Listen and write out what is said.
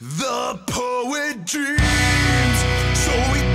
The poet dreams, so we.